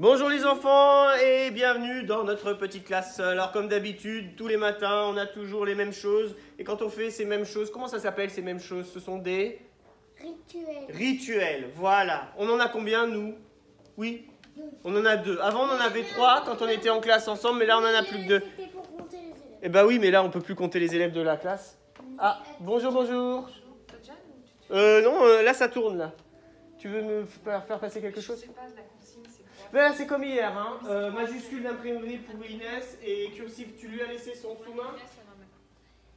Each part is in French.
Bonjour les enfants et bienvenue dans notre petite classe. Alors comme d'habitude, tous les matins, on a toujours les mêmes choses. Et quand on fait ces mêmes choses, comment ça s'appelle ces mêmes choses? Ce sont des Rituel. rituels. Voilà. On en a combien nous? Oui? On en a deux. Avant on en avait trois quand on était en classe ensemble, mais là on en a plus que deux. C'était pour compter les élèves. Eh bah oui, mais là on peut plus compter les élèves de la classe. Ah, bonjour, bonjour. Euh, non, euh, là ça tourne là. Tu veux me faire faire passer quelque chose? Je sais pas, là, c'est comme hier, hein. Euh, majuscule d'imprimerie pour Inès et cursive, tu lui as laissé son sous-main.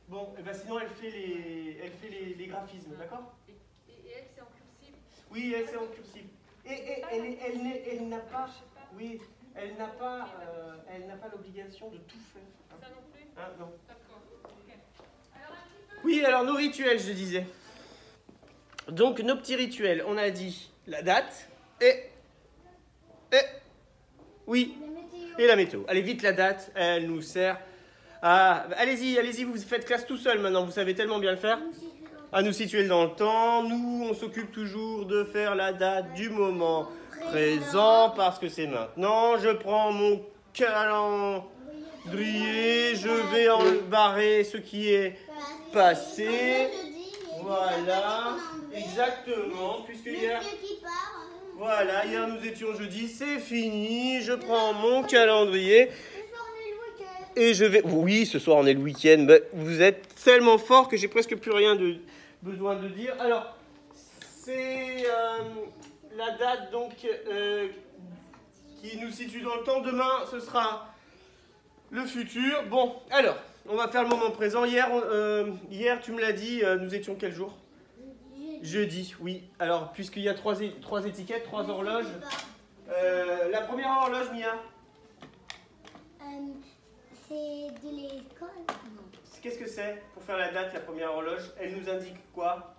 Bon, et ben sinon elle fait les, elle fait les, les graphismes, d'accord Et, elle, c'est en cursive Oui, elle c'est en cursive. Et, et elle, est- elle, n'est- elle n'a pas, oui, elle n'a pas, euh, elle n'a pas l'obligation de tout faire. hein. Ça non plus Hein, non. D'accord. Ok. Alors, un petit peu. Oui, alors nos rituels, je disais. Donc nos petits rituels, on a dit la date et, et, oui. Et la météo. Allez vite la date, elle nous sert à... Allez-y, allez-y, vous faites classe tout seul maintenant, vous savez tellement bien le faire. À nous situer dans le temps, nous on s'occupe toujours de faire la date du moment présent parce que c'est maintenant. Je prends mon calendrier, je vais en barrer ce qui est passé. Voilà, exactement, puisque hier... Voilà, hier nous étions jeudi, c'est fini, je prends mon calendrier. Et je vais. Oui, ce soir on est le week-end. vous êtes tellement fort que j'ai presque plus rien de besoin de dire. Alors, c'est euh, la date donc euh, qui nous situe dans le temps. Demain, ce sera le futur. Bon, alors, on va faire le moment présent. Hier, euh, tu me l'as dit, nous étions quel jour? Jeudi, oui. Alors, puisqu'il y a trois, étiquettes, trois horloges. Euh, la première horloge, Mia, Euh, c'est de l'école. Qu'est-ce que c'est pour faire la date, la première horloge? Elle nous indique quoi?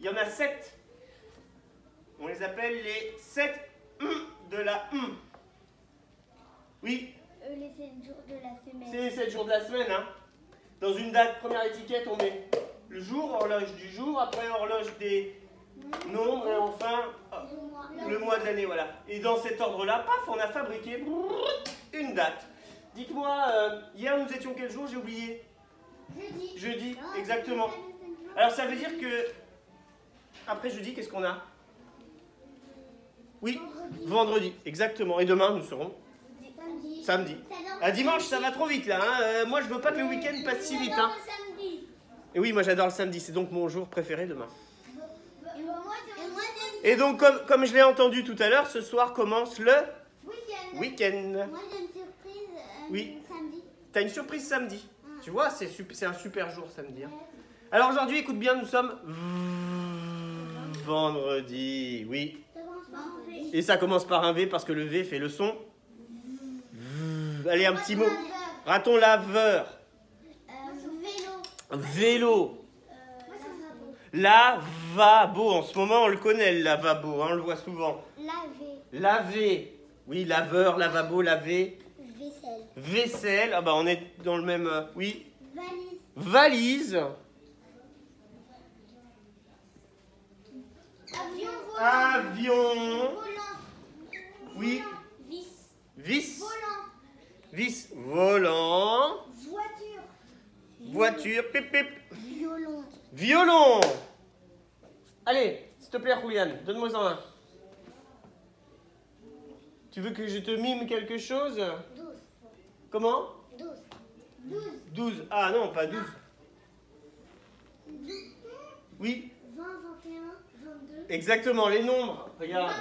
Il y en a sept. On les appelle les sept de la hum. Oui, Euh, les 7 jours de la semaine. c'est les sept jours de la semaine. Hein. Dans une date, première étiquette, on met le jour, horloge du jour, après horloge des nombres et enfin ah, le mois de l'année, voilà. Et dans cet ordre-là, paf, on a fabriqué une date. Dites-moi, euh, hier nous étions quel jour J'ai oublié. Jeudi. Jeudi, Ah, exactement. Alors ça veut dire que après jeudi, qu'est-ce qu'on a? Oui, Vendredi. vendredi, exactement. Et demain, nous serons Samedi. samedi. À dimanche, ça va trop vite là. hein. Euh, moi, je veux pas que le week-end passe si vite. Hein. Et oui, moi j'adore le samedi. C'est donc mon jour préféré demain. Et donc, comme, comme je l'ai entendu tout à l'heure, ce soir commence le week-end. Moi, j'ai une surprise euh, Oui. samedi. T'as une surprise samedi. Tu vois, c'est un super jour samedi. hein. Alors aujourd'hui, écoute bien, nous sommes vendredi. Oui. Ça commence par un V. Et ça commence par un V parce que le V fait le son. Allez, un petit mot. Raton laveur. Vélo. Lavabo. En ce moment, on le connaît, le lavabo. hein, on le voit souvent. Laver. Laver. Oui, laveur, lavabo, laver. Vaisselle. Vaisselle. Ah bah, on est dans le même. euh, Oui. Valise. Valise. Avion. Avion. Volant. Oui. Vis. Vis. Volant. Vis. Volant. Voiture. Voiture. Pip, pip. Violon. Violon. Allez, s'il te plaît, Julian, donne-moi en un. Tu veux que je te mime quelque chose? 12. Comment? 12. 12. 12. Ah non, pas 12. Oui, 20, 21, 22. exactement, les nombres. Regarde.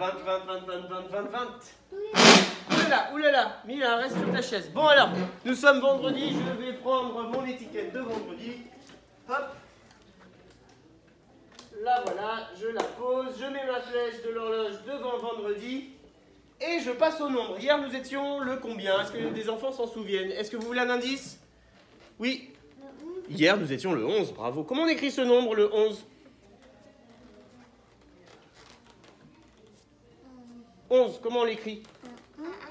21, 22, 27, 28. 20, 20, 20, 20, 20, 20, 20. Tous les Oulala, oulala, Mila, reste sur ta chaise. Bon alors, nous sommes vendredi, je vais prendre mon étiquette de vendredi. Hop. Là voilà, je la pose, je mets ma flèche de l'horloge devant vendredi. Et je passe au nombre. Hier nous étions le combien? Est-ce que des enfants s'en souviennent? Est-ce que vous voulez un indice? Oui. Hier nous étions le 11, bravo. Comment on écrit ce nombre, le 11 11, comment on l'écrit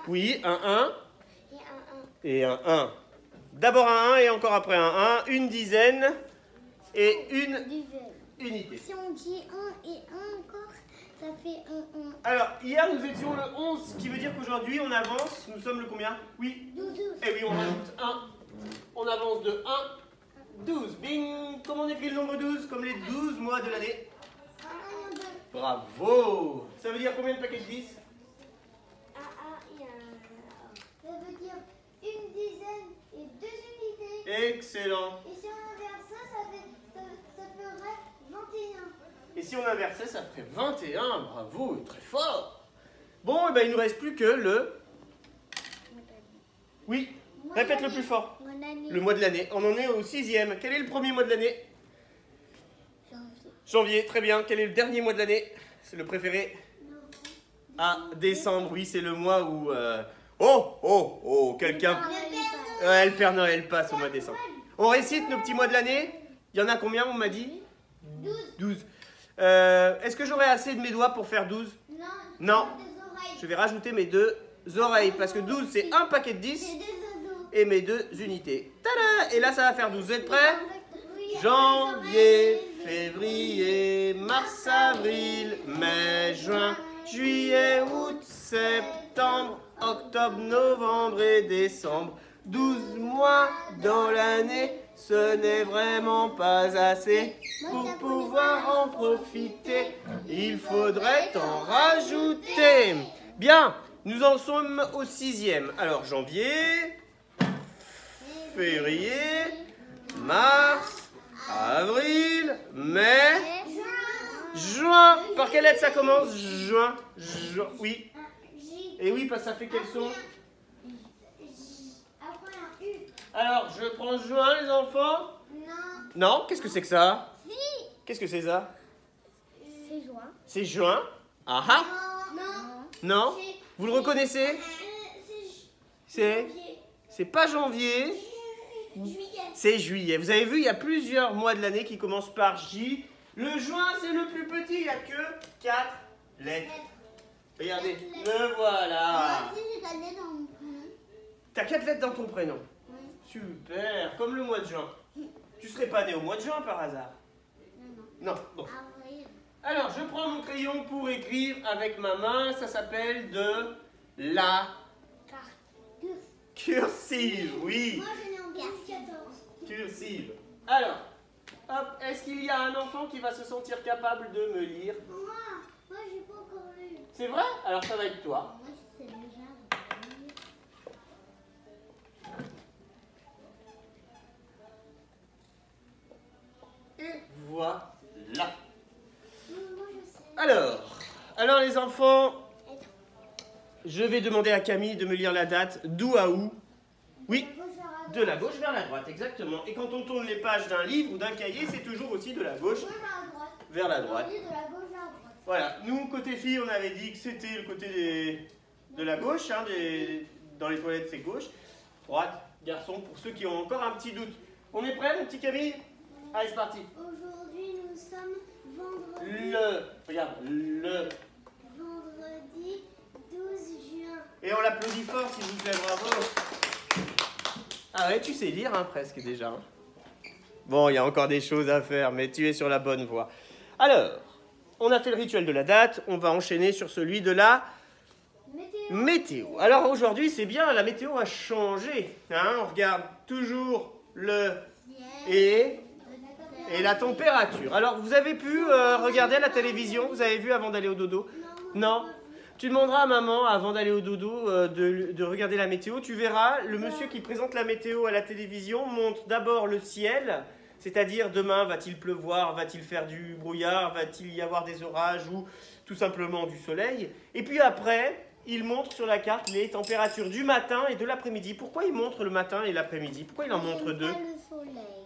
Oui, un 1 et un 1. et un 1. D'abord un 1 et encore après un 1, une dizaine et une unité. Si on dit 1 et 1 encore, ça fait un, un. Alors, hier nous étions le 11, ce qui veut dire qu'aujourd'hui on avance. Nous sommes le combien? Oui. 12, 12. Eh oui, on rajoute 1. On avance de 1. 12. Bing Comment on écrit le nombre 12 Comme les 12 mois de l'année. 1, 2. Bravo Ça veut dire combien de paquets de 10 Ah, ah, il y a un. Ça veut dire une dizaine et deux unités. Excellent. Et si on inverse ça, ça, fait, ça, ça ferait 21. Et si on inversait, ça ferait 21. Bravo, très fort. Bon, eh ben, il nous reste plus que le. Oui, répète le plus fort. Le mois de l'année. On en est au sixième. Quel est le premier mois de l'année Janvier. Janvier, très bien. Quel est le dernier mois de l'année C'est le préféré. Ah, décembre, oui, c'est le mois où. euh, Oh, oh, oh, quelqu'un. Ouais, le Père Noël passe au mois de décembre. On récite nos petits mois de l'année Il y en a combien, on m'a dit 12. 12. Euh, Est-ce que j'aurai assez de mes doigts pour faire 12 Non. Je vais rajouter mes deux oreilles parce que 12 c'est un paquet de 10 C'est des oiseaux. et mes deux unités. Tada Et là ça va faire 12. Vous êtes prêts. Janvier, février, mars, avril, mai, juin, juillet, août, septembre, octobre, novembre et décembre. 12 mois dans l'année, ce n'est vraiment pas assez. Pour pouvoir en profiter, il faudrait en rajouter. Bien, nous en sommes au sixième. Alors janvier, février, mars, avril, mai, juin. Par quelle lettre ça commence? Juin. Juin. Oui. Et oui, parce que ça fait quel son? Alors, je prends juin, les enfants. Non. Non, qu'est-ce que c'est que ça Si. Qu'est-ce que c'est ça C'est juin. C'est juin. Ah ah Non. Non Vous le reconnaissez Euh, C'est C'est pas janvier, Juillet. c'est juillet. Vous avez vu, il y a plusieurs mois de l'année qui commencent par J. Le juin, c'est le plus petit, il n'y a que 4 lettres. Regardez, me voilà. Moi aussi, j'ai gagné dans mon prénom. T'as 4 lettres dans ton prénom. Super, comme le mois de juin. Tu serais pas né au mois de juin par hasard Non, non. Non, bon. Alors, je prends mon crayon pour écrire avec ma main. Ça s'appelle de la cursive. Oui, Moi, je l'ai en 2014. cursive. Alors, hop, est-ce qu'il y a un enfant qui va se sentir capable de me lire Moi, moi, j'ai pas encore lu. C'est vrai? Alors, ça va être toi. Voilà. Moi, moi, je sais. Alors, alors les enfants, je vais demander à Camille de me lire la date d'où à où. Oui, de la gauche vers la droite, exactement. Et quand on tourne les pages d'un livre ou d'un cahier, c'est toujours aussi de la gauche vers la droite. Voilà, nous, côté filles, on avait dit que c'était le côté des- de la gauche, hein, des- dans les toilettes, c'est gauche. Droite, garçon, pour ceux qui ont encore un petit doute. On est prêt, mon petit Camille? Allez, c'est parti. Regarde, le. vendredi 12 juin. Et on l'applaudit fort, s'il vous plaît, bravo. Ah ouais, tu sais lire, hein, presque déjà. hein. Bon, il y a encore des choses à faire, mais tu es sur la bonne voie. Alors, on a fait le rituel de la date, on va enchaîner sur celui de la Météo. Météo. Alors aujourd'hui, c'est bien, la météo a changé. Hein, on regarde toujours le et, et la température. Alors, vous avez pu euh, regarder à la télévision? Vous avez vu avant d'aller au dodo? Non Tu demanderas à maman, avant d'aller au dodo, euh, de, de regarder la météo. Tu verras, le monsieur qui présente la météo à la télévision montre d'abord le ciel, c'est-à-dire demain, va-t-il pleuvoir, va-t-il faire du brouillard, va-t-il y avoir des orages ou tout simplement du soleil? Et puis après, il montre sur la carte les températures du matin et de l'après-midi. Pourquoi il montre le matin et l'après-midi? Pourquoi il en montre deux? le soleil.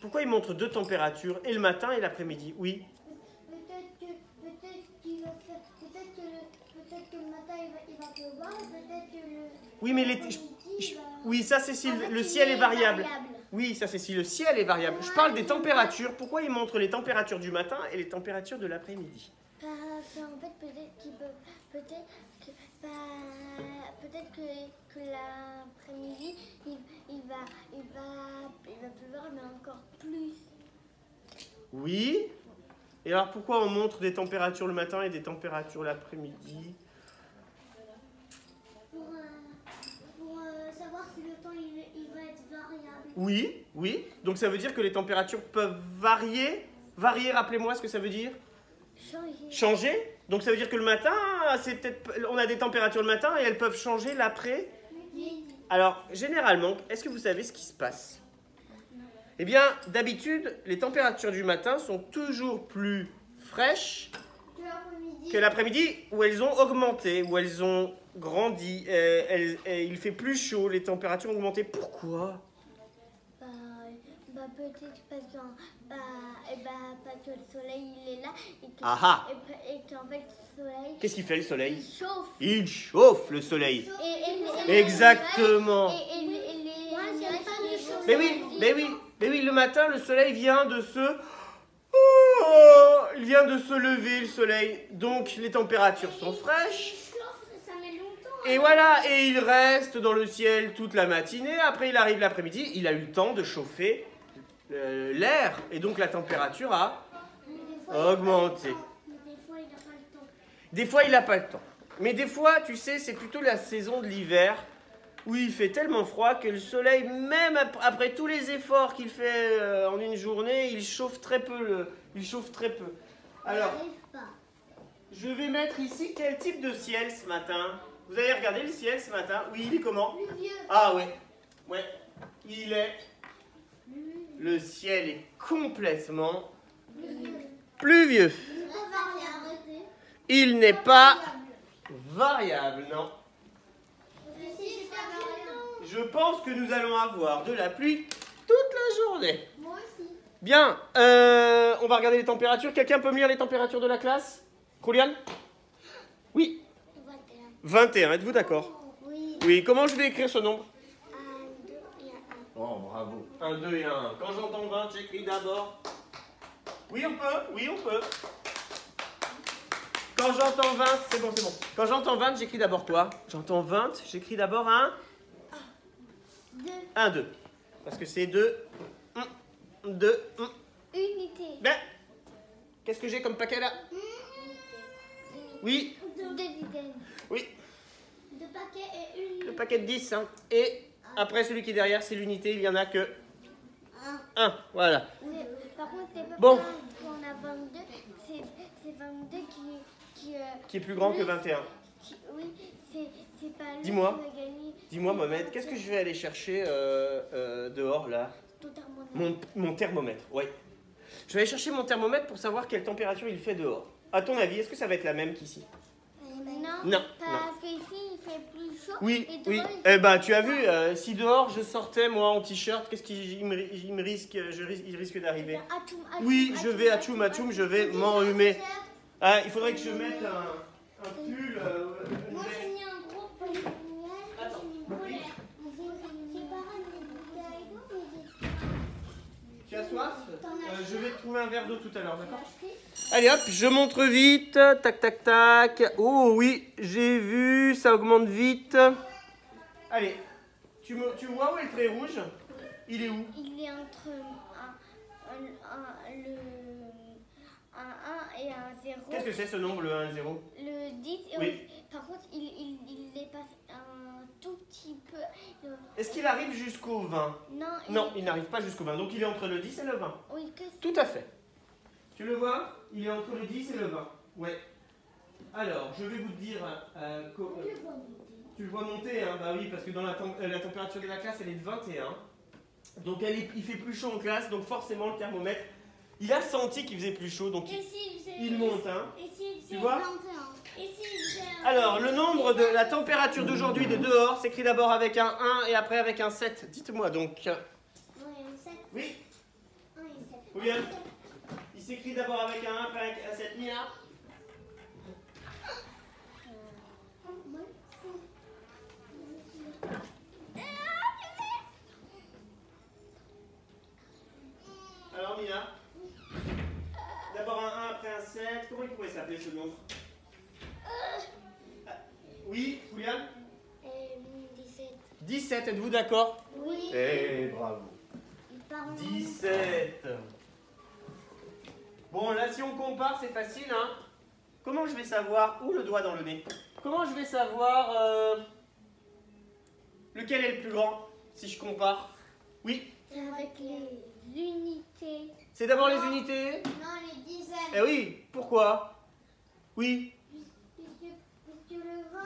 Pourquoi il montre deux températures, et le matin et l'après-midi? Oui. Peut-être que, peut-être qu'il va faire, peut-être que, le, peut-être que le matin il va, il va pleuvoir, peut-être que le. Oui, mais les- je- oui, ça c'est si En le, fait, le il ciel est variable. variable. Oui, ça c'est si le ciel est variable. Je parle des températures. Pourquoi il montre les températures du matin et les températures de l'après-midi? Parce qu'en fait, peut-être qu'il peut. Peut-être que. Bah, peut-être que, que l'après-midi, il, il, va, il, va, il va pleuvoir, mais encore plus. Oui. Et alors pourquoi on montre des températures le matin et des températures l'après-midi? Pour, euh, pour euh, savoir si le temps il, il va être variable. Oui, oui. Donc ça veut dire que les températures peuvent varier? Varier, rappelez-moi ce que ça veut dire? Changer. Changer? Donc ça veut dire que le matin, c'est peut-être, on a des températures le matin et elles peuvent changer l'après. Alors généralement, est-ce que vous savez ce qui se passe? Eh bien, d'habitude, les températures du matin sont toujours plus fraîches que l'après-midi où elles ont augmenté, où elles ont grandi. il fait plus chaud, les températures ont augmenté. Pourquoi? Bah, bah peut-être parce bah, eh bah, parce que le soleil il est là et que- Ah ah. et pe- et qu'en fait le soleil Qu'est-ce qu'il fait le il soleil chauffe. Il chauffe le soleil. Et, et- et- Exactement. Et, et, et, et les, Moi, j'aime pas le chauffe. Mais oui, mais oui, mais oui, le matin, le soleil vient de se... Oh, il vient de se lever, le soleil. Donc, les températures sont fraîches. Ça met longtemps. Et voilà, et il reste dans le ciel toute la matinée. Après, il arrive l'après-midi, il a eu le temps de chauffer l'air. Et donc, la température a augmenté. Des fois il n'a pas le temps. Mais des fois, tu sais, c'est plutôt la saison de l'hiver où il fait tellement froid que le soleil, même ap- après tous les efforts qu'il fait euh, en une journée, il chauffe très peu. le- il chauffe très peu. Alors, je vais mettre ici quel type de ciel ce matin? Vous avez regardé le ciel ce matin? Oui, il est comment? Ah ouais, ouais. Il est. Le ciel est complètement Plus vieux. pluvieux. Il n'est pas variable, non. Je pense que nous allons avoir de la pluie toute la journée. Moi aussi. Bien, euh, on va regarder les températures. Quelqu'un peut me lire les températures de la classe? Julian Oui, 21. 21, êtes-vous d'accord? Oui. Oui, comment je vais écrire ce nombre? 1, 2 et 1. Oh, bravo. 1, 2 et 1. Quand j'entends 20, j'écris d'abord. Oui, on peut, oui, on peut. Quand j'entends 20, c'est bon, c'est bon. Quand j'entends 20, j'écris d'abord quoi? J'entends 20, j'écris d'abord un 2. 1, 2. Parce que c'est 2, 2, Unité. Ben, qu'est-ce que j'ai comme paquet là? Oui, Deux oui, Deux paquets et une. le paquet de 10. hein. Et après, celui qui est derrière, c'est l'unité, il y en a que Un. 1. Voilà. Mais, par contre, c'est pas Bon. qu'on a 22, c'est c'est 22 qui. qui, euh, Qui est plus grand que 21. qui- oui, c'est pas lui Dis-moi. Dis-moi, Mohamed, qu'est-ce que je vais aller chercher euh, euh, dehors là? Ton thermomètre. mon, mon thermomètre, oui. Je vais aller chercher mon thermomètre pour savoir quelle température il fait dehors. À ton avis, est-ce que ça va être la même qu'ici? Non, Non, parce qu'ici il fait plus chaud. Oui, et oui. Eh ben, tu as vu, euh, si dehors je sortais moi en t-shirt, qu'est-ce qu'il me, il me risque, je risque, il risque d'arriver atchoum, Oui, je vais atchoum, atchoum, atchoum, je vais m'enrhumer. Ah, il faudrait que je mette un, un pull. euh, une Moi j'ai mis un gros pull. Attends. Tu as soif? Euh, Je vais te trouver un verre d'eau tout à l'heure, d'accord Allez hop, je montre vite. Tac, tac, tac. Oh oui, j'ai vu, ça augmente vite. Allez, tu, me, tu vois où est le trait rouge? Il est où? Il est entre un, un, un- le, un 1 et un 0. Qu'est-ce que c'est ce nombre, le 1 et le 0 Le 10, et Oui. on- par contre, il, il, il dépasse un tout petit peu. le- Est-ce qu'il arrive jusqu'au 20 non, Non, il n'arrive pas jusqu'au 20. Donc il est entre le 10 et le 20. Oui, que Tout à fait. Tu le vois? Il est entre le 10 et le 20. Ouais. Alors, je vais vous dire. euh, euh, tu le vois monter, hein Bah oui, parce que dans la, tem- euh, la température de la classe, elle est de 21. Donc elle est- il fait plus chaud en classe, donc forcément le thermomètre, il a senti qu'il faisait plus chaud, donc il, faisait- il monte. Hein. Et faisait vois? 21 Alors, le nombre de la température d'aujourd'hui de dehors s'écrit d'abord avec un 1 et après avec un 7. Dites-moi donc. Ouais, un 7. Oui, Un et 7. William Il s'écrit d'abord avec un 1 après avec un 7. Mia Alors Mia D'abord un 1 après un 7. Comment il pourrait s'appeler ce nombre Oui, William Et 17. 17, êtes-vous d'accord? Oui. Eh, bravo. Il part en 17. Bon, là, si on compare, c'est facile, hein. Comment je vais savoir Où le doigt dans le nez? Comment je vais savoir euh, lequel est le plus grand si je compare? Oui, C'est avec les unités. c'est d'abord les unités Non, les dizaines. Eh oui, pourquoi? Oui, Puisque, puisque le 20,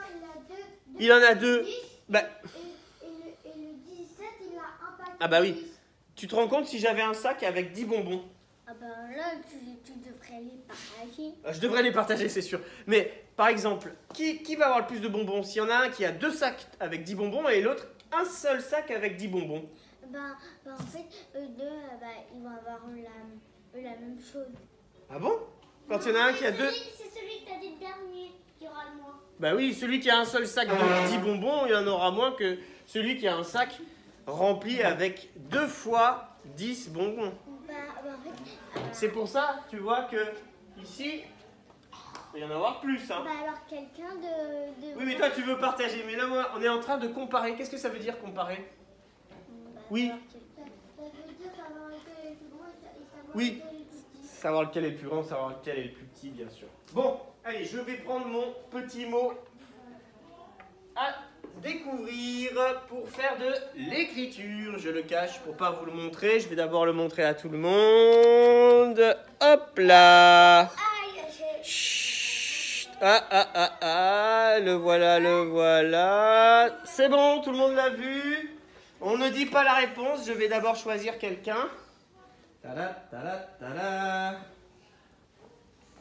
il en a deux. 10, Bah, et, et, le, et le 17, il a un paquet. Ah bah oui. de 10. tu te rends compte si j'avais un sac avec 10 bonbons? Ah ben là, tu, tu devrais les partager. Ah, Je devrais les partager, c'est sûr. Mais par exemple, qui, qui va avoir le plus de bonbons? S'il y en a un qui a deux sacs avec 10 bonbons et l'autre un seul sac avec 10 bonbons. Ben, ben en fait, eux deux, euh, ben, ils vont avoir la, la même chose. Ah bon? Quand il y en a un qui a deux... C'est celui que t'as dit le dernier qui aura le moins. Bah oui, celui qui a un seul sac de 10 bonbons, il y en aura moins que celui qui a un sac rempli avec deux fois 10 bonbons. En fait, euh, C'est pour ça, tu vois que ici, il va y en avoir plus. Hein. alors quelqu'un de, de. Oui, mais toi, tu veux partager. Mais là, moi, on est en train de comparer. Qu'est-ce que ça veut dire comparer? Oui. alors Ça veut dire plus et Oui. plus. Savoir lequel est le plus grand, savoir lequel est le plus petit, bien sûr. Bon, allez, je vais prendre mon petit mot à découvrir pour faire de l'écriture. Je le cache pour pas vous le montrer. Je vais d'abord le montrer à tout le monde. Hop là. Chut. Ah ah ah ah, le voilà, le voilà. C'est bon, tout le monde l'a vu? On ne dit pas la réponse, je vais d'abord choisir quelqu'un.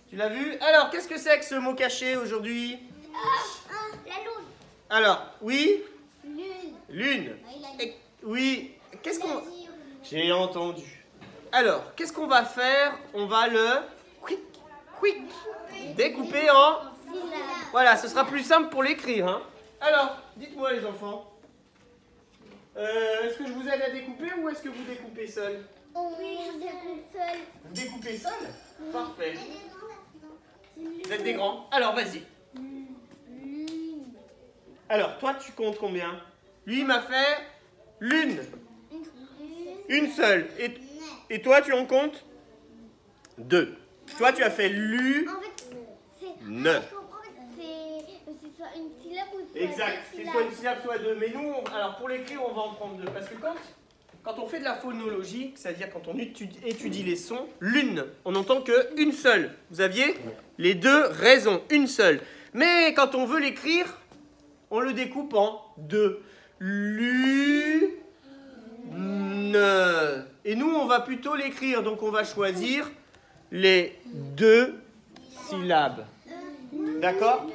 Tu l'as vu Alors, qu'est-ce que c'est que ce mot caché aujourd'hui Ah, la lune. Alors, oui, Lune. lune. Ah. Et- oui, qu'est-ce qu'on... dit, J'ai entendu. Alors, qu'est-ce qu'on va faire On va le... Quick, quick, découper en... Voilà, ce sera plus simple pour l'écrire. Hein. Alors, dites-moi les enfants. Euh, est-ce que je vous aide à découper ou est-ce que vous découpez seul? Oui, je découpe seul. Vous découpez seul Parfait. Vous êtes des grands Alors, vas-y. Lune. Alors, toi, tu comptes combien? Lui, il m'a fait l'une. Une seule. Et, et toi, tu en comptes? Deux. Toi, tu as fait lu. En fait, c'est. Ne. Je comprends, c'est. C'est soit une syllabe ou soit Exact. C'est soit une syllabe, soit deux. Mais nous, on- alors pour l'écrire, on va en prendre deux. Parce que quand, quand on fait de la phonologie, c'est-à-dire quand on étudie, les sons, l'une, on n'entend que une seule. Vous aviez les deux raisons, une seule. Mais quand on veut l'écrire, on le découpe en deux. Lu. Ne. Et nous, on va plutôt l'écrire. Donc on va choisir les deux syllabes. D'accord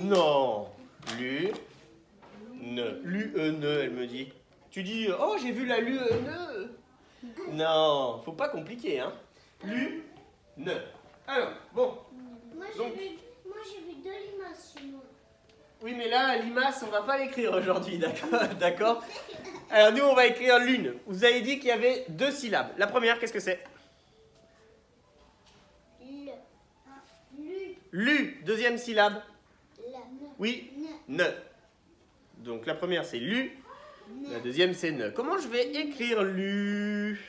non. Lu. Ne. Lu, e, elle me dit. Tu dis, oh, j'ai vu la lu, e, ne. Non, faut pas compliquer, hein. Lu, ne. Alors, bon. Moi, j'ai vu, moi, vu deux limaces chez moi. Oui, mais là, limace, on va pas l'écrire aujourd'hui, d'accord D'accord Alors, nous, on va écrire lune. Vous avez dit qu'il y avait deux syllabes. La première, qu'est-ce que c'est? Le. Lu. Lu. Deuxième syllabe La. Oui. Ne. Ne. Donc, la première, c'est lu. La deuxième, c'est ne. Comment je vais écrire lu?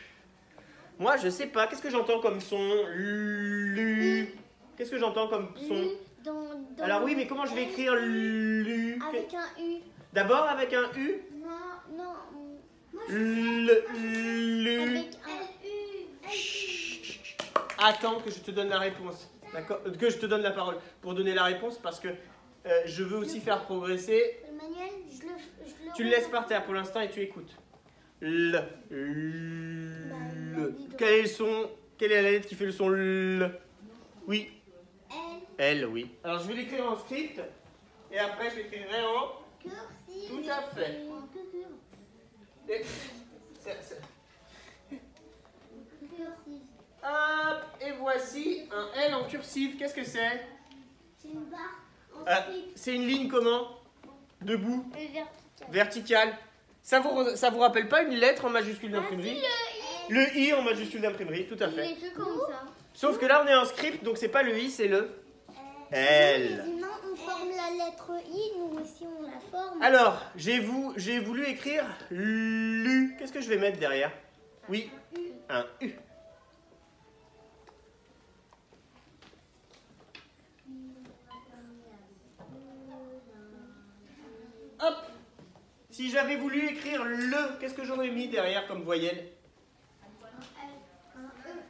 Moi, je sais pas. Qu'est-ce que j'entends comme son Lu? Qu'est-ce que j'entends comme son? Lu. Dans, dans- Alors oui, mais comment je vais écrire lu Avec un U. D'abord avec un U? Non, non. Moi, Le, lu. Avec un U. Attends que je te donne la réponse. D'accord Que je te donne la parole pour donner la réponse parce que euh, je veux aussi faire progresser. Manuel, je le. Je le Tu le laisses par terre pour l'instant et tu écoutes. Le. Le. Quel est le son Quelle est la lettre qui fait le son L? Oui. Elle. L, oui. Alors je vais l'écrire en script et après je l'écrirai en. Cursive. Tout à fait. Hop, et voici un L en cursive. Qu'est-ce que c'est? C'est une barre Ah. C'est une ligne comment? Debout? Le vertical. Verticale. Ça vous, ça vous rappelle pas une lettre en majuscule d'imprimerie? Le Le I en majuscule d'imprimerie, tout à Il fait. est comme ça. Sauf que là on est en script, donc c'est pas le I, c'est le L. Non, on forme la lettre I, nous aussi on la forme. Alors, j'ai vou- j'ai voulu écrire lu. Qu'est-ce que je vais mettre derrière? Oui, un U. Si j'avais voulu écrire le, qu'est-ce que j'aurais mis derrière comme voyelle?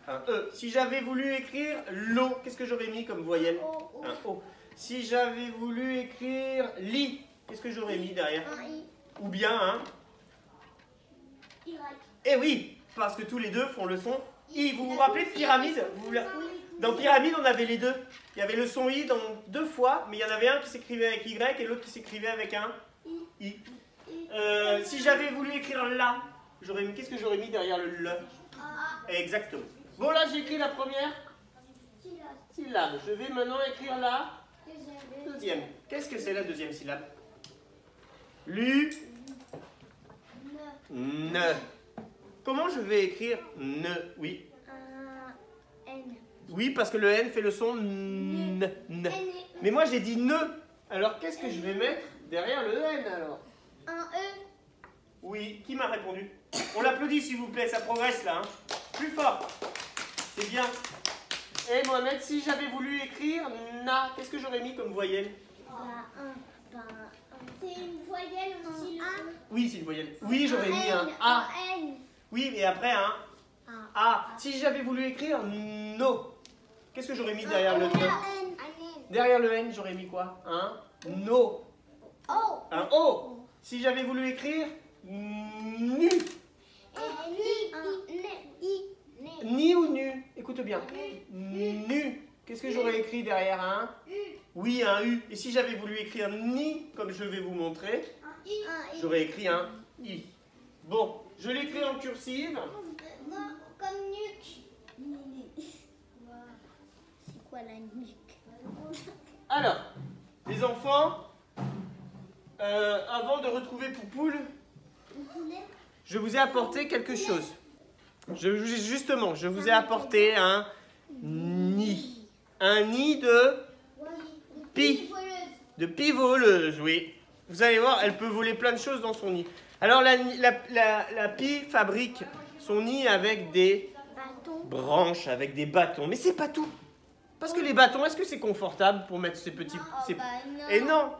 Un E. Si j'avais voulu écrire l'eau, qu'est-ce que j'aurais mis comme voyelle? Un O. Si j'avais voulu écrire lit, qu'est-ce que j'aurais mis derrière? Un I, Ou bien un Y. Eh oui, parce que tous les deux font le son I. Vous vous rappelez de pyramide? Vous. Dans pyramide, on avait les deux. Il y avait le son I dans deux fois, mais il y en avait un qui s'écrivait avec Y et l'autre qui s'écrivait avec un I. Euh, si j'avais voulu écrire là, j'aurais mis. Qu'est-ce que j'aurais mis derrière le le? Exactement. Bon là, j'ai écrit la première syllabe. Je vais maintenant écrire la Deuxième. Qu'est-ce que c'est la deuxième syllabe? Lu. Ne. Comment je vais écrire ne Oui. N. Oui, parce que le N fait le son N. N. N. Mais moi j'ai dit ne. Alors qu'est-ce que je vais mettre? Derrière le N alors Un E. Oui, qui m'a répondu? On l'applaudit s'il vous plaît, ça progresse là. hein. Plus fort. C'est bien. Et Mohamed, si j'avais voulu écrire na, qu'est-ce que j'aurais mis comme voyelle? Bah, un. Bah, un. C'est une voyelle aussi, A? Oui, c'est une voyelle. Oui, j'aurais mis un A. Un N. Oui, et après un A. A. Si j'avais voulu écrire no, qu'est-ce que j'aurais mis derrière le Un. Un N. Derrière le N, j'aurais mis quoi? Un no. O. Un O. Si j'avais voulu écrire nu, ni ou nu, écoute bien. Nu. Qu'est-ce que j'aurais écrit derrière un U. Oui, un U. Et si j'avais voulu écrire ni, comme je vais vous montrer, j'aurais écrit un I. Bon, je l'écris en cursive. Comme nuque. C'est quoi la nuque? Alors, les enfants, euh, avant de retrouver Poupoule, je vous ai apporté quelque chose. Justement, je vous ai apporté un nid. Un nid de, Pi. de pie voleuse, oui. Vous allez voir, elle peut voler plein de choses dans son nid. Alors, la, la, la, pie fabrique son nid avec des branches, avec des bâtons. Mais c'est pas tout. Parce que les bâtons, est-ce que c'est confortable pour mettre ces petits... Oh, ces- bah non. Et non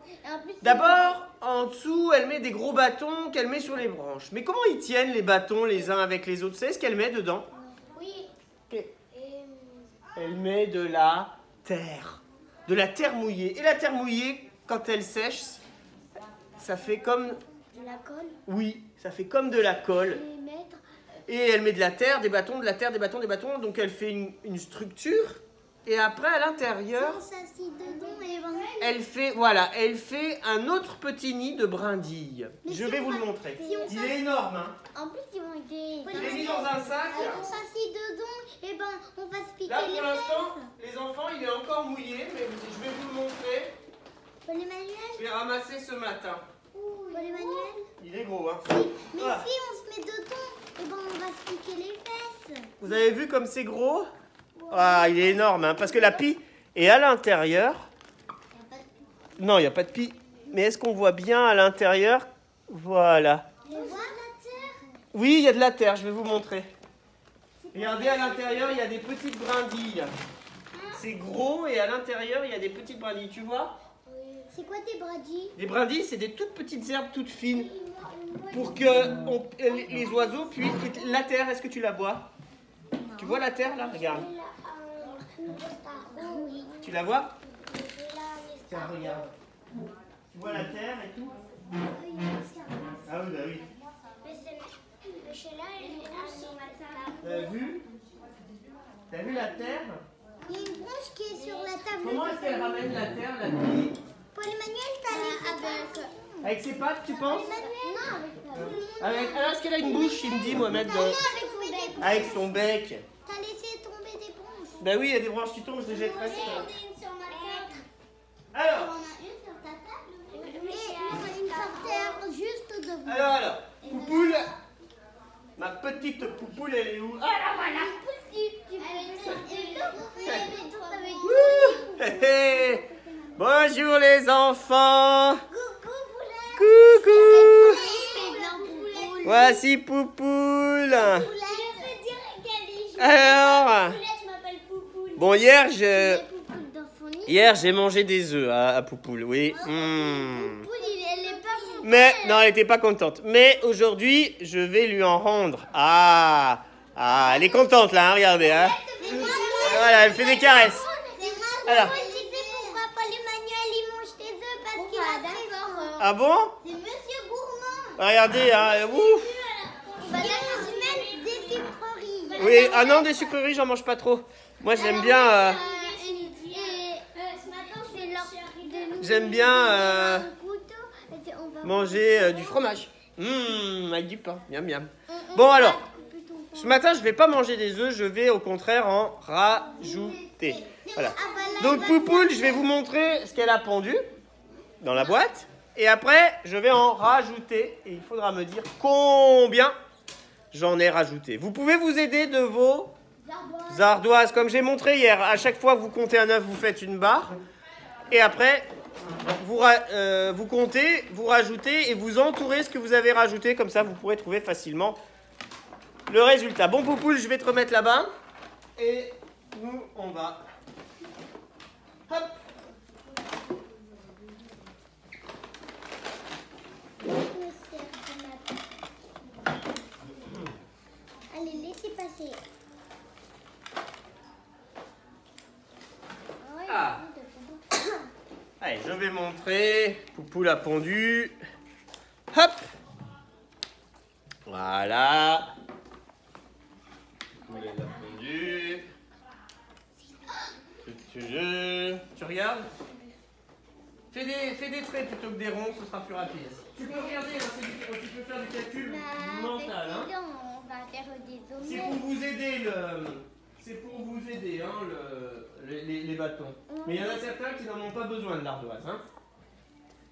D'abord, en dessous, elle met des gros bâtons qu'elle met sur les branches. Mais comment ils tiennent les bâtons les uns avec les autres? C'est ce qu'elle met dedans Oui. Elle met de la terre. De la terre mouillée. Et la terre mouillée, quand elle sèche, ça fait comme... de la colle. Oui, ça fait comme de la colle. Et elle met de la terre, des bâtons, de la terre, des bâtons, des bâtons. Donc elle fait une, une structure. Et après, à l'intérieur, elle fait, voilà, elle fait un autre petit nid de brindilles. Mais Je si vais vous le montrer. si Il est énorme, hein. En plus, ils vont. Je l'ai mis dans un sac. Si on s'assit dedans, et ben, on va se piquer Là, les pour l'instant, les enfants, il est encore mouillé, mais je vais vous le montrer. Paul Emmanuel Je l'ai ramassé ce matin. Emmanuel Il est gros, hein. Mais Voilà. si on se met dedans, et ben, on va se piquer les fesses. Vous avez vu comme c'est gros? Ah, il est énorme, hein, parce que la pie est à l'intérieur. Non, il n'y a pas de pie. Mais est-ce qu'on voit bien à l'intérieur? Voilà. Oui, il y a de la terre, je vais vous montrer. Regardez, à l'intérieur, il y a des petites brindilles. C'est gros et à l'intérieur, il y a des petites brindilles. Tu vois? C'est quoi tes bradis Des brindilles, c'est des toutes petites herbes toutes fines pour que on- les les oiseaux puissent. La terre, est-ce que tu la vois? Tu vois la terre là? Regarde. Tu la vois? Tiens, regarde. Tu vois la terre et tout? Ah oui, bah oui. T'as vu? T'as vu la terre? Il y a une branche qui est sur la table. Comment est-ce qu'elle ramène la terre, la pie Paul Emmanuel, t'as avec. Avec ses pattes, tu penses? Non, avec Avec, Alors, est-ce qu'elle a une bouche, il me dit, Mohamed avec son bec. Avec son bec. T'as laissé tomber des branches. Bah oui, il y a des branches qui tombent, je les ma table. Alors, On a une sur ta table. Et on a une par terre, juste devant. alors, alors. Poupoule. Ma petite poupoule, elle est où? Ah, Alors voilà. Bonjour les enfants. Coucou poulet. Coucou. Poulet. Voici Poupoule. Poulet. Je peux dire qu'elle est jolie. Alors, Poulet, je m'appelle Poupoule. Bon hier je hier j'ai mangé des œufs à, à Poupoule, oui. Hmm. Poupoule, il- elle est pas Mais non, elle n'était pas contente. Mais aujourd'hui, je vais lui en rendre. Ah, ah, elle est contente là, hein, regardez. Hein. Voilà, elle fait des caresses. Alors. Faim. Ah bon? C'est Monsieur Gourmand. Regardez, hein, ouf. On va mettre des sucreries. Oui, ah non, des sucreries, j'en mange pas trop. Moi, j'aime bien. euh. J'aime bien, euh, manger euh, du fromage. Mmh, avec du pain, miam miam. On- on Bon alors, ce matin je vais pas manger des œufs, je vais au contraire en rajouter. Voilà. Là, Donc Poupoule, je vais vous montrer ce qu'elle a pondu dans la boîte. Et après, je vais en rajouter. Et il faudra me dire combien j'en ai rajouté. Vous pouvez vous aider de vos Zardoise. ardoises, comme j'ai montré hier. À chaque fois que vous comptez un œuf, vous faites une barre. Et après, vous, euh, vous comptez, vous rajoutez et vous entourez ce que vous avez rajouté. Comme ça, vous pourrez trouver facilement le résultat. Bon, Poupoule, je vais te remettre là-bas. Et nous, on va. Hop. Allez, laissez passer. Ouais, Ah. de fondant. Allez, je vais montrer. Poupoule a pondu. Hop. Voilà. Poupoule elle a pondu? Tu, tu- tu regardes? Fais des, fais des traits plutôt que des ronds, ce sera plus rapide. Tu peux regarder, hein, du- tu peux faire du calcul Bah, mental. Hein. on va faire des C'est pour vous aider le. C'est pour vous aider hein, le, les, les- les bâtons. Mais il y en a certains qui n'en ont pas besoin de l'ardoise. Hein.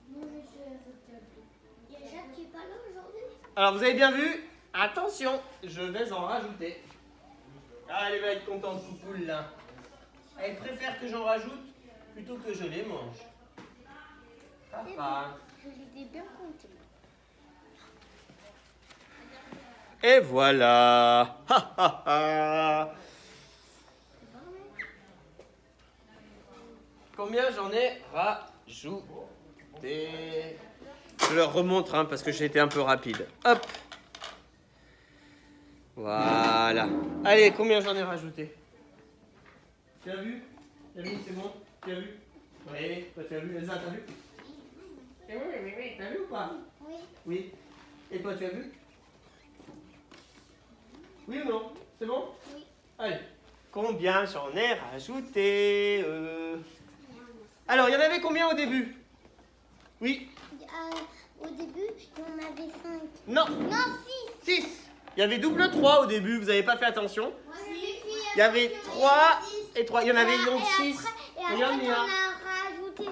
Il y a Jacques qui est pas là aujourd'hui? Alors vous avez bien vu? Attention, je vais en rajouter. Ah, elle va être contente, Poupoule, là. Elle préfère que j'en rajoute plutôt que je les mange. Papa. Je les ai bien comptés. Et voilà. Combien j'en ai rajouté Je leur remontre hein, parce que j'ai été un peu rapide. Hop. Voilà. Allez, combien j'en ai rajouté? Tu as vu? Camille, c'est bon? Tu as vu? Oui, toi tu as vu Elsa, t'as vu? Oui, oui, oui, t'as vu ou pas? Oui. Oui. Et toi, tu as vu? Oui ou non? C'est bon? Oui. Allez. Combien j'en ai rajouté euh? Alors, il y en avait combien au début? Oui. Euh, au début, il y en avait 5. Non. Non, 6 6. Il y avait double 3 au début, vous n'avez pas fait attention. Il Il y avait 3 et 3. Il y en avait donc 6. Et après, on a rajouté 5.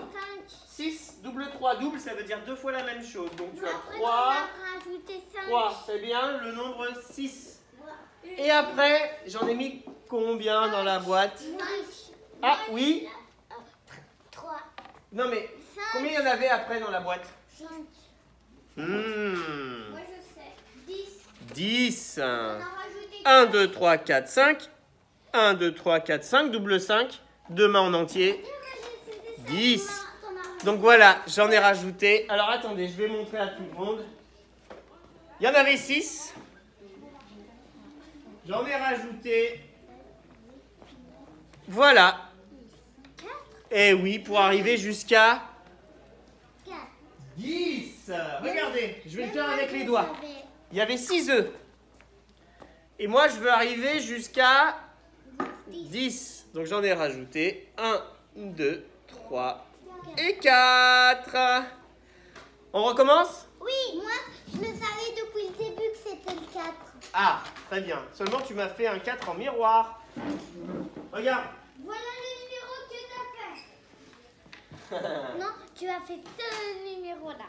6, double 3, double, ça veut dire deux fois la même chose. Donc tu as Après, 3, on a rajouté 5. 3, c'est bien, le nombre 6. Et après, j'en ai mis combien dans la boîte? Ah oui 3, Non mais 5, combien il y en avait après dans la boîte 5. Hmm, Moi, je sais. 10. 10. On a rajouté 1, 2, 3, 4, 5. 1, 2, 3, 4, 5, double 5. Deux mains en entier. 10. Donc voilà, j'en ai rajouté. Alors attendez, je vais montrer à tout le monde. Il y en avait 6. J'en ai rajouté. Voilà. Et oui, pour arriver jusqu'à 4. 10. Regardez, je vais le faire avec les doigts. Il y avait 6 œufs. Et moi, je veux arriver jusqu'à 10. Donc j'en ai rajouté 1, 2, 3 et 4. On recommence? Oui, moi, je le savais depuis le début que c'était le 4. Ah, très bien. Seulement tu m'as fait un 4 en miroir. Regarde. Voilà le numéro que tu as fait. Non, tu as fait ce numéro-là.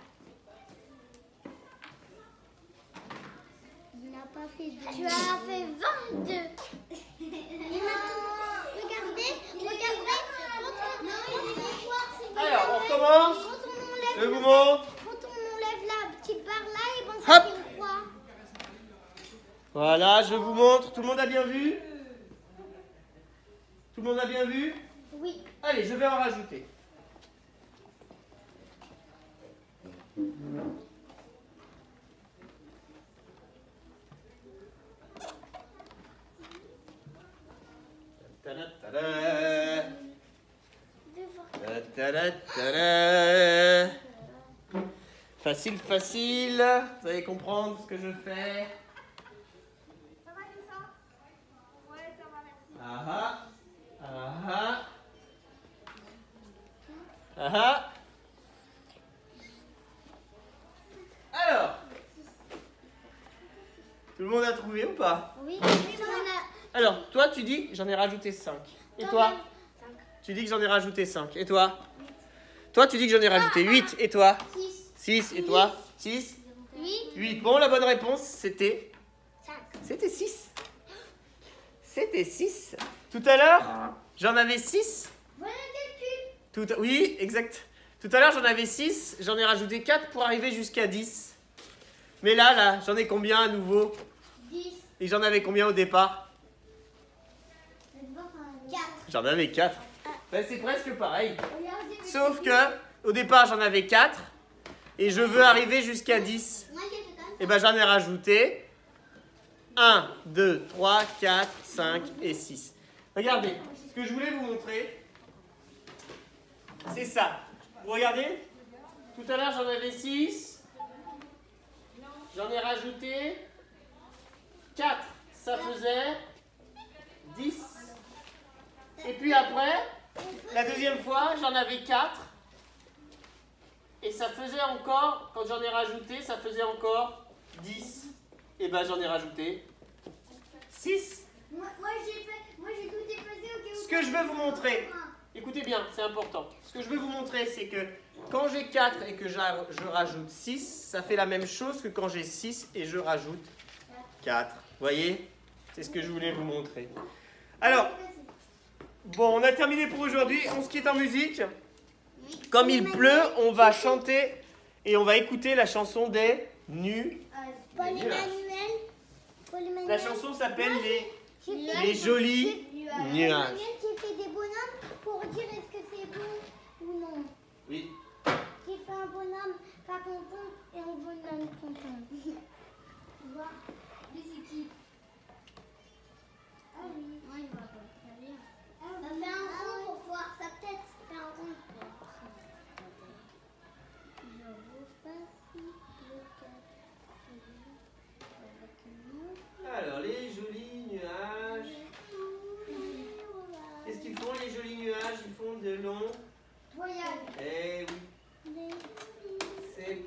Il n'a pas fait deux. Tu as fait 22. Et maintenant, regardez, regardez. Quand on, Alors, on recommence. quand on le- vous montre. Quand on enlève la petite barre là, et ben ça Hop. fait une croix. Voilà, je vous montre. Tout le monde a bien vu? Tout le monde a bien vu? Oui. Allez, je vais en rajouter. Facile. Vous allez comprendre ce que je fais. Ça va, Lisa? Ouais, ça va, merci. Ah ah. Ah ah. Ah ah. Alors. Tout le monde a trouvé ou pas? Oui. Alors, toi, tu dis j'en ai rajouté 5. Et toi? Tu dis que j'en ai rajouté 5. Et toi? Toi, tu dis que j'en ai rajouté 8. Et toi? 6, 6. Et toi 6 8, 8. Bon, la bonne réponse, c'était 5. C'était 6. C'était 6. Tout à l'heure, j'en avais 6. Voilà le calcul. Tout à- Oui, exact. Tout à l'heure, j'en avais 6. J'en ai rajouté 4 pour arriver jusqu'à 10. Mais là, là, j'en ai combien à nouveau 10. Et j'en avais combien au départ 4. J'en avais 4. Ben, c'est presque pareil. Sauf que, au départ, j'en avais 4. Et je veux arriver jusqu'à 10. Moi, j'ai fait comme ça. Et ben, j'en ai rajouté 1, 2, 3, 4, 5 et 6. Regardez, ce que je voulais vous montrer, c'est ça. Vous regardez? Tout à l'heure, j'en avais 6. J'en ai rajouté 4. Ça faisait 10. Et puis après, la deuxième fois, j'en avais 4. Et ça faisait encore, quand j'en ai rajouté, ça faisait encore 10. Et ben j'en ai rajouté 6. Moi, moi, j'ai tout déposé au cas où. Ce que je veux vous montrer, écoutez bien, c'est important. Ce que je veux vous montrer, c'est que quand j'ai 4 et que je rajoute 6, ça fait la même chose que quand j'ai 6 et je rajoute 4. Voyez? C'est ce que je voulais vous montrer. Alors, bon, on a terminé pour aujourd'hui. On se quitte en musique. Comme il pleut, on va chanter et on va écouter la chanson des nus. Paul Emmanuel. Paul Emmanuel. La chanson s'appelle les, les fait- jolis Paul nuages. Emmanuel qui fait des bonhommes pour dire est-ce que c'est bon ou non. Oui. Qui fait un bonhomme pas content et un bonhomme content. Tu vois? Des équipes. Ah oui. Ouais, il va pas bien. Ça fait un rond pour voir sa tête. Fais un rond. Je vous facilite le calcul avec Alors, les jolis nuages. Qu'est-ce qu'ils font, les jolis nuages Ils font de longs. Voyage. Eh oui,